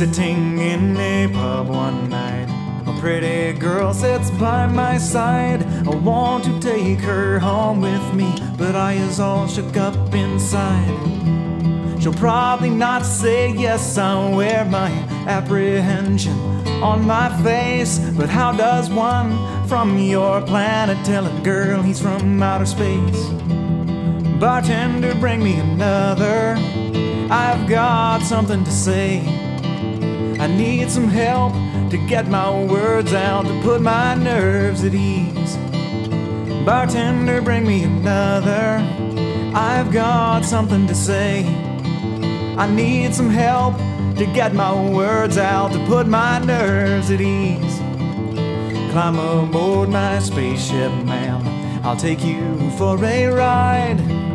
Sitting in a pub one night, a pretty girl sits by my side. I want to take her home with me, but I is all shook up inside. She'll probably not say yes, I wear my apprehension on my face. But how does one from your planet tell a girl he's from outer space? Bartender, bring me another. I've got something to say. I need some help to get my words out, to put my nerves at ease. Bartender, bring me another. I've got something to say. I need some help to get my words out, to put my nerves at ease. Climb aboard my spaceship, ma'am. I'll take you for a ride.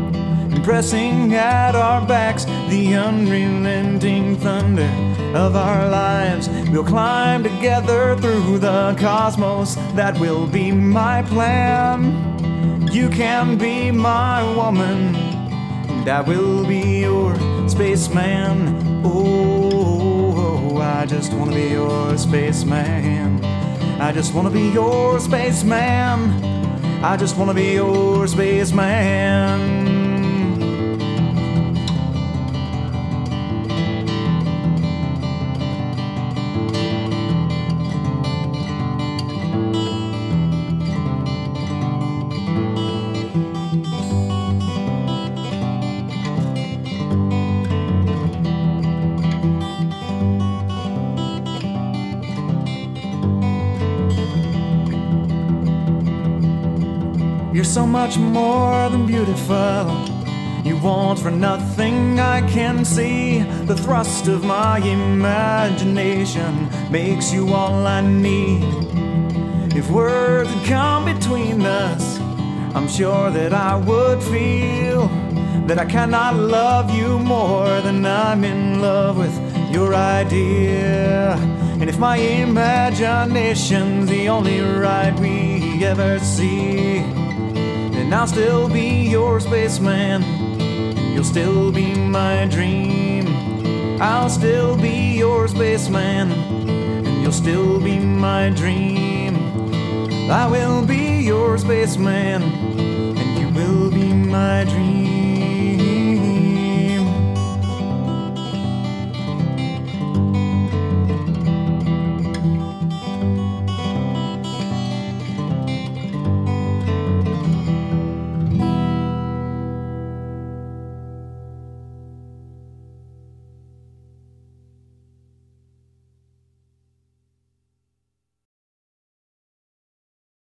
Pressing at our backs the unrelenting thunder of our lives. We'll climb together through the cosmos. That will be my plan. You can be my woman, and I will be your spaceman. Oh, I just wanna be your spaceman. I just wanna be your spaceman. I just wanna be your spaceman. You're so much more than beautiful. You want for nothing I can see. The thrust of my imagination makes you all I need. If words had come between us, I'm sure that I would feel that I cannot love you more than I'm in love with your idea. And if my imagination's the only ride we ever see, then I'll still be your spaceman. and You'll still be my dream. I'll still be your spaceman, and you'll still be my dream. I will be your spaceman, and you will be my dream.